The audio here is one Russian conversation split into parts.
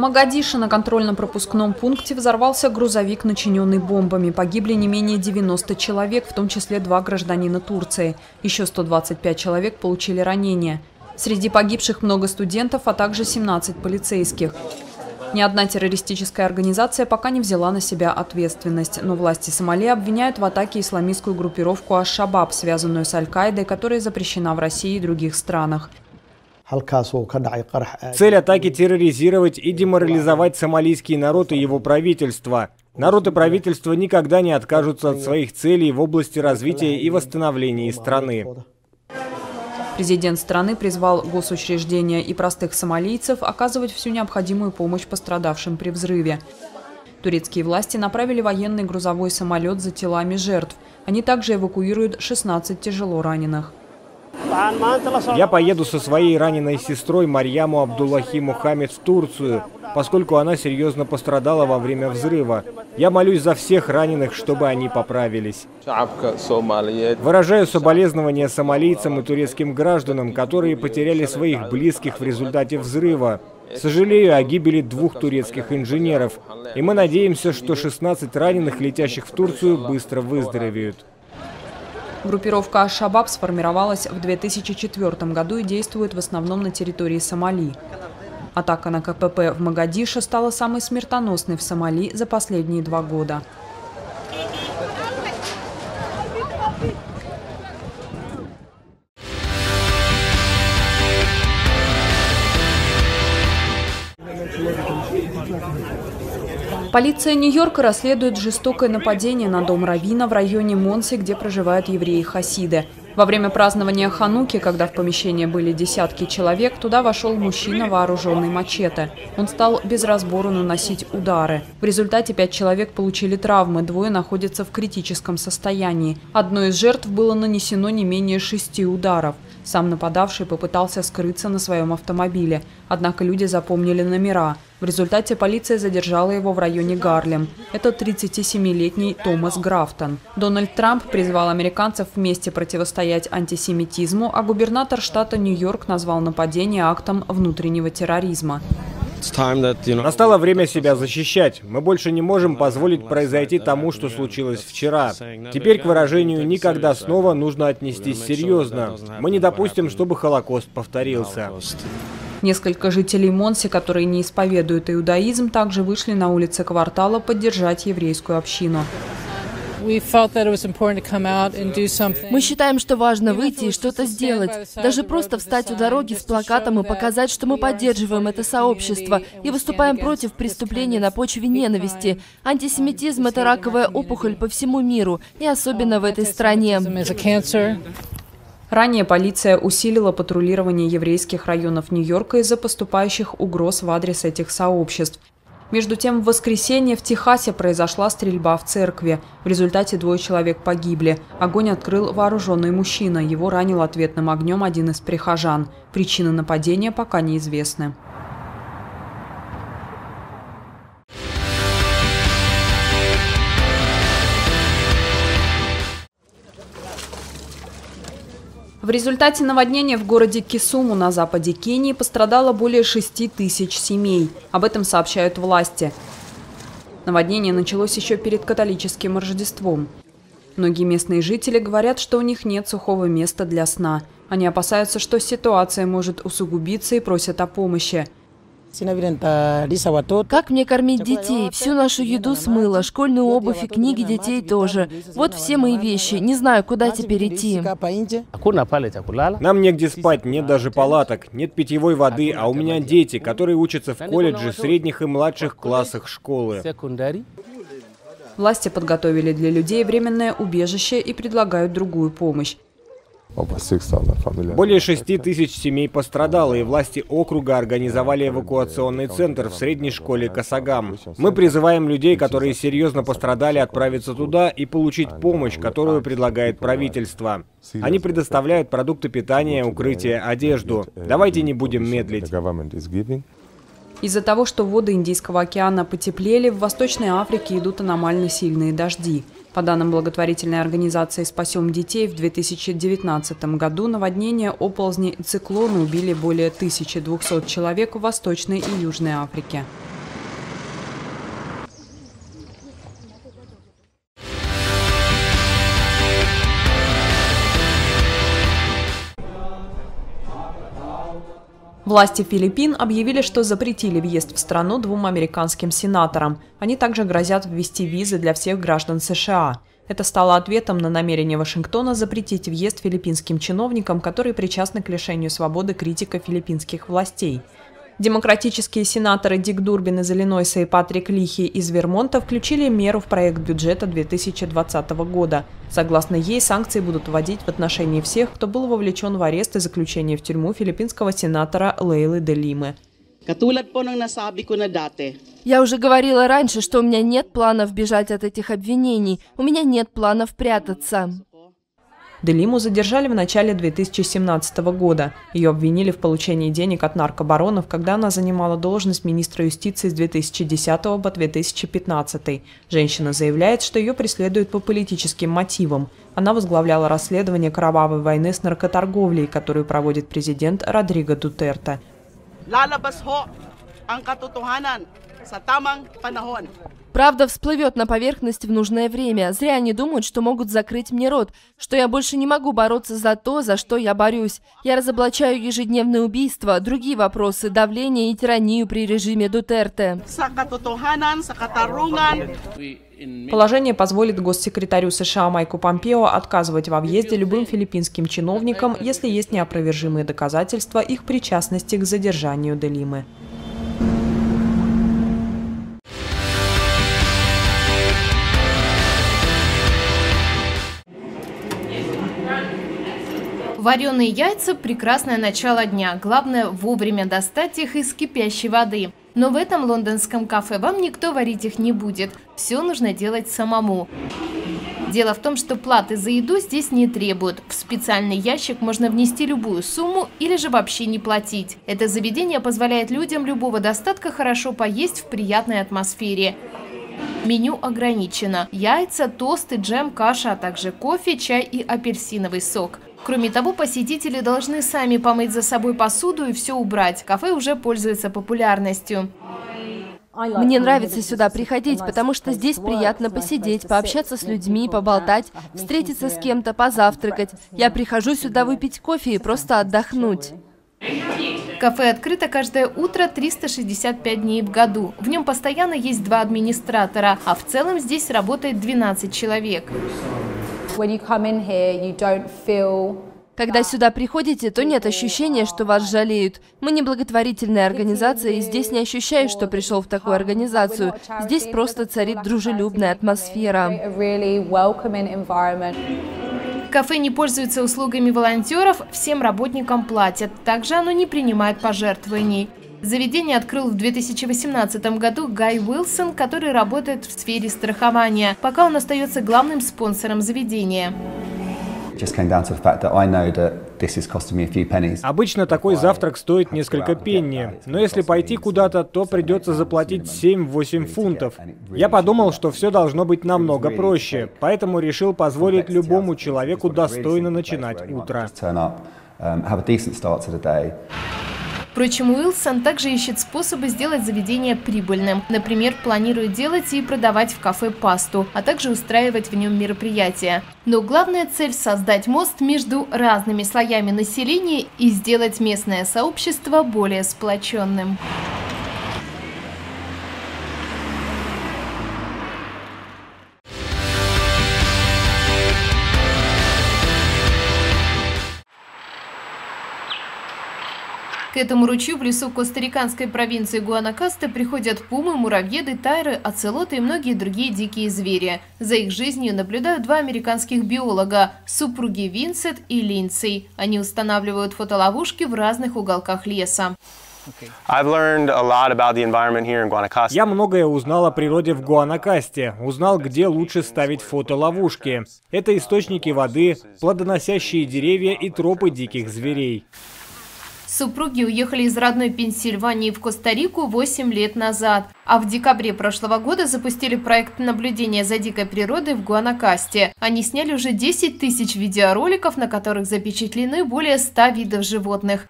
Магадише на контрольно-пропускном пункте взорвался грузовик, начиненный бомбами. Погибли не менее 90 человек, в том числе два гражданина Турции. Еще 125 человек получили ранения. Среди погибших много студентов, а также 17 полицейских. Ни одна террористическая организация пока не взяла на себя ответственность, но власти Сомали обвиняют в атаке исламистскую группировку Аш-Шабаб, связанную с Аль-Каидой, которая запрещена в России и других странах. Цель атаки – терроризировать и деморализовать сомалийский народ и его правительство. Народ и правительство никогда не откажутся от своих целей в области развития и восстановления страны. Президент страны призвал госучреждения и простых сомалийцев оказывать всю необходимую помощь пострадавшим при взрыве. Турецкие власти направили военный грузовой самолет за телами жертв. Они также эвакуируют 16 тяжело раненых. Я поеду со своей раненой сестрой Марьяму Абдуллахи Мухаммед в Турцию, поскольку она серьезно пострадала во время взрыва. Я молюсь за всех раненых, чтобы они поправились. Выражаю соболезнования сомалийцам и турецким гражданам, которые потеряли своих близких в результате взрыва. Сожалею о гибели двух турецких инженеров, и мы надеемся, что 16 раненых, летящих в Турцию, быстро выздоровеют. Группировка «Аш-Шабаб» сформировалась в 2004 году и действует в основном на территории Сомали. Атака на КПП в Магадише стала самой смертоносной в Сомали за последние два года. Полиция Нью-Йорка расследует жестокое нападение на дом Равина в районе Монси, где проживают евреи-хасиды. Во время празднования Хануки, когда в помещении были десятки человек, туда вошел мужчина, вооруженный мачете. Он стал без разбору наносить удары. В результате пять человек получили травмы, двое находятся в критическом состоянии. Одной из жертв было нанесено не менее шести ударов. Сам нападавший попытался скрыться на своем автомобиле, однако люди запомнили номера. В результате полиция задержала его в районе Гарлем. Это 37-летний Томас Графтон. Дональд Трамп призвал американцев вместе противостоять антисемитизму, а губернатор штата Нью-Йорк назвал нападение актом внутреннего терроризма. Настало время себя защищать. Мы больше не можем позволить произойти тому, что случилось вчера. Теперь к выражению «никогда снова» нужно отнестись серьезно. Мы не допустим, чтобы Холокост повторился. Несколько жителей Монси, которые не исповедуют иудаизм, также вышли на улицы квартала поддержать еврейскую общину. Мы считаем, что важно выйти и что-то сделать. Даже просто встать у дороги с плакатом и показать, что мы поддерживаем это сообщество и выступаем против преступлений на почве ненависти. Антисемитизм – это раковая опухоль по всему миру, и особенно в этой стране. Ранее полиция усилила патрулирование еврейских районов Нью-Йорка из-за поступающих угроз в адрес этих сообществ. Между тем, в воскресенье в Техасе произошла стрельба в церкви. В результате двое человек погибли. Огонь открыл вооруженный мужчина. Его ранил ответным огнем один из прихожан. Причины нападения пока неизвестны. В результате наводнения в городе Кисуму на западе Кении пострадало более 6 тысяч семей. Об этом сообщают власти. Наводнение началось еще перед католическим Рождеством. Многие местные жители говорят, что у них нет сухого места для сна. Они опасаются, что ситуация может усугубиться и просят о помощи. Как мне кормить детей? Всю нашу еду смыло, школьную обувь и книги детей тоже. Вот все мои вещи. Не знаю, куда теперь идти. Нам негде спать, нет даже палаток, нет питьевой воды, а у меня дети, которые учатся в колледже, средних и младших классах школы. Власти подготовили для людей временное убежище и предлагают другую помощь. Более шести тысяч семей пострадало, и власти округа организовали эвакуационный центр в средней школе Касагам. Мы призываем людей, которые серьезно пострадали, отправиться туда и получить помощь, которую предлагает правительство. Они предоставляют продукты питания, укрытие, одежду. Давайте не будем медлить. Из-за того, что воды Индийского океана потеплели, в Восточной Африке идут аномально сильные дожди. По данным благотворительной организации «Спасем детей», в 2019 году наводнения, оползни и циклоны убили более 1200 человек в Восточной и Южной Африке. Власти Филиппин объявили, что запретили въезд в страну двум американским сенаторам. Они также грозят ввести визы для всех граждан США. Это стало ответом на намерение Вашингтона запретить въезд филиппинским чиновникам, которые причастны к лишению свободы критика филиппинских властей. Демократические сенаторы Дик Дурбин из Иллинойса и Патрик Лихи из Вермонта включили меру в проект бюджета 2020 года. Согласно ей, санкции будут вводить в отношении всех, кто был вовлечен в арест и заключение в тюрьму филиппинского сенатора Лейлы де Лимы. Я уже говорила раньше, что у меня нет планов бежать от этих обвинений. У меня нет планов прятаться. Делиму задержали в начале 2017 года. Ее обвинили в получении денег от наркобаронов, когда она занимала должность министра юстиции с 2010 по 2015. Женщина заявляет, что ее преследуют по политическим мотивам. Она возглавляла расследование кровавой войны с наркоторговлей, которую проводит президент Родриго Дутерте. Правда всплывет на поверхность в нужное время. Зря они думают, что могут закрыть мне рот, что я больше не могу бороться за то, за что я борюсь. Я разоблачаю ежедневные убийства, другие вопросы, давление и тиранию при режиме Дутерте. Положение позволит госсекретарю США Майку Помпео отказывать во въезде любым филиппинским чиновникам, если есть неопровержимые доказательства их причастности к задержанию Делимы. Вареные яйца – прекрасное начало дня. Главное – вовремя достать их из кипящей воды. Но в этом лондонском кафе вам никто варить их не будет. Все нужно делать самому. Дело в том, что платы за еду здесь не требуют. В специальный ящик можно внести любую сумму или же вообще не платить. Это заведение позволяет людям любого достатка хорошо поесть в приятной атмосфере. Меню ограничено. Яйца, тосты, джем, каша, а также кофе, чай и апельсиновый сок. Кроме того, посетители должны сами помыть за собой посуду и все убрать. Кафе уже пользуется популярностью. Мне нравится сюда приходить, потому что здесь приятно посидеть, пообщаться с людьми, поболтать, встретиться с кем-то, позавтракать. Я прихожу сюда выпить кофе и просто отдохнуть. Кафе открыто каждое утро 365 дней в году. В нем постоянно есть два администратора, а в целом здесь работает 12 человек. Когда сюда приходите, то нет ощущения, что вас жалеют. Мы не благотворительная организация, и здесь не ощущаешь, что пришел в такую организацию. Здесь просто царит дружелюбная атмосфера. Кафе не пользуется услугами волонтеров, всем работникам платят. Также оно не принимает пожертвований. Заведение открыл в 2018 году Гай Уилсон, который работает в сфере страхования, пока он остается главным спонсором заведения. Обычно такой завтрак стоит несколько пенни, но если пойти куда-то, то придется заплатить 7-8 фунтов. Я подумал, что все должно быть намного проще, поэтому решил позволить любому человеку достойно начинать утро. Впрочем, Уилсон также ищет способы сделать заведение прибыльным. Например, планирует делать и продавать в кафе пасту, а также устраивать в нем мероприятия. Но главная цель – создать мост между разными слоями населения и сделать местное сообщество более сплоченным. Этому ручью в лесу костариканской провинции Гуанакасте приходят пумы, муравьеды, тайры, оцелоты и многие другие дикие звери. За их жизнью наблюдают два американских биолога – супруги Винсент и Линдсей. Они устанавливают фотоловушки в разных уголках леса. Я многое узнал о природе в Гуанакасте, узнал, где лучше ставить фотоловушки. Это источники воды, плодоносящие деревья и тропы диких зверей. Супруги уехали из родной Пенсильвании в Коста-Рику 8 лет назад, а в декабре прошлого года запустили проект наблюдения за дикой природой в Гуанакасте. Они сняли уже 10 тысяч видеороликов, на которых запечатлены более 100 видов животных.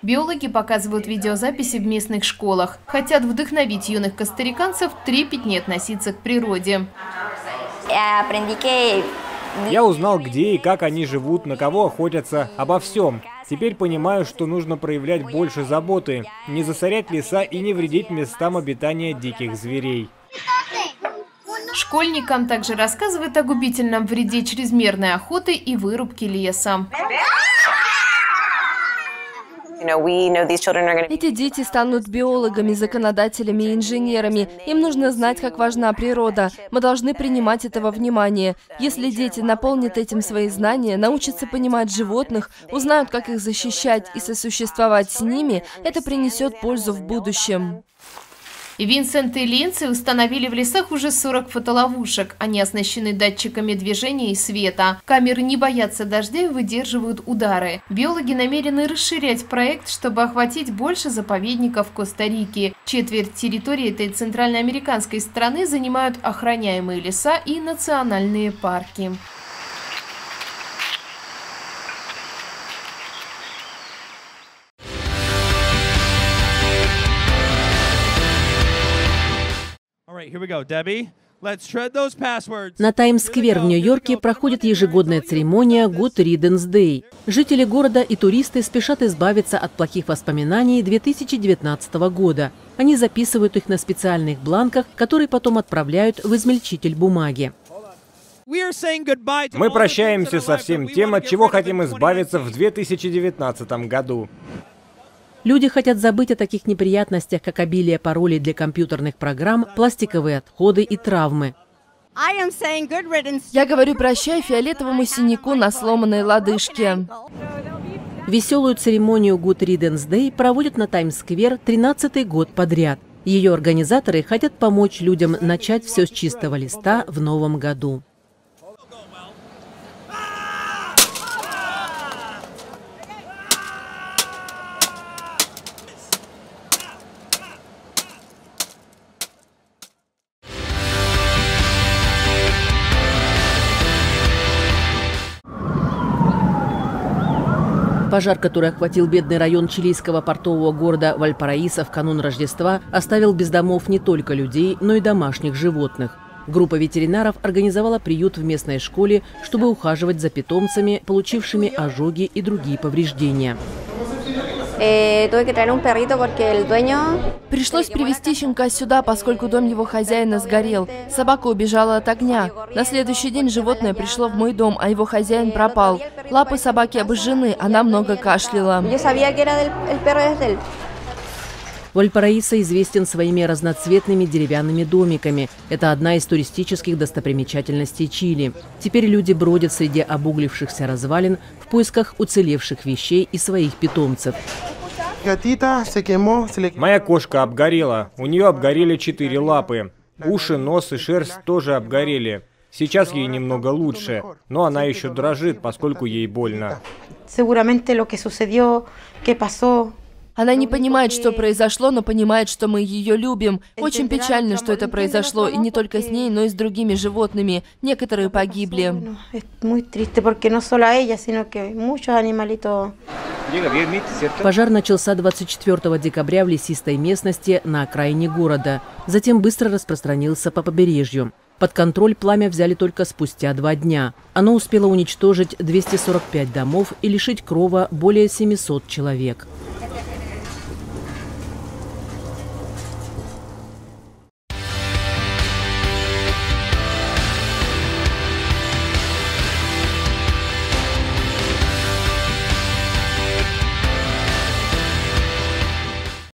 Биологи показывают видеозаписи в местных школах. Хотят вдохновить юных костариканцев трепетнее относиться к природе. Узнал, где и как они живут, на кого охотятся, обо всем. Теперь понимаю, что нужно проявлять больше заботы, не засорять леса и не вредить местам обитания диких зверей. Школьникам также рассказывают о губительном вреде чрезмерной охоты и вырубки леса. Эти дети станут биологами, законодателями и инженерами. Им нужно знать, как важна природа. Мы должны принимать этого внимание. Если дети наполнят этим свои знания, научатся понимать животных, узнают, как их защищать и сосуществовать с ними, это принесет пользу в будущем. Винсент и Линци установили в лесах уже 40 фотоловушек. Они оснащены датчиками движения и света. Камеры не боятся дождя и выдерживают удары. Биологи намерены расширять проект, чтобы охватить больше заповедников Коста-Рики. Четверть территории этой центральноамериканской страны занимают охраняемые леса и национальные парки. На Таймс-сквер в Нью-Йорке проходит ежегодная церемония Good Riddance Day. Жители города и туристы спешат избавиться от плохих воспоминаний 2019 года. Они записывают их на специальных бланках, которые потом отправляют в измельчитель бумаги. Мы прощаемся со всем тем, от чего хотим избавиться в 2019 году. Люди хотят забыть о таких неприятностях, как обилие паролей для компьютерных программ, пластиковые отходы и травмы. Я говорю прощай фиолетовому синяку на сломанной лодыжке. Веселую церемонию Good Riddance Day проводят на Таймс-сквер 13-й год подряд. Ее организаторы хотят помочь людям начать все с чистого листа в новом году. Пожар, который охватил бедный район чилийского портового города Вальпараиса в канун Рождества, оставил без домов не только людей, но и домашних животных. Группа ветеринаров организовала приют в местной школе, чтобы ухаживать за питомцами, получившими ожоги и другие повреждения. Eh, Пришлось привести щенка сюда, поскольку дом его хозяина сгорел. Собака убежала от огня. На следующий день животное пришло в мой дом, а его хозяин пропал. Лапы собаки обожжены, она много кашляла. Вальпараисо известен своими разноцветными деревянными домиками. Это одна из туристических достопримечательностей Чили. Теперь люди бродят среди обуглившихся развалин в поисках уцелевших вещей и своих питомцев. Моя кошка обгорела. У нее обгорели четыре лапы. Уши, нос и шерсть тоже обгорели. Сейчас ей немного лучше, но она еще дрожит, поскольку ей больно. Она не понимает, что произошло, но понимает, что мы ее любим. Очень печально, что это произошло, и не только с ней, но и с другими животными. Некоторые погибли. Пожар начался 24 декабря в лесистой местности на окраине города. Затем быстро распространился по побережью. Под контроль пламя взяли только спустя два дня. Оно успело уничтожить 245 домов и лишить крова более 700 человек.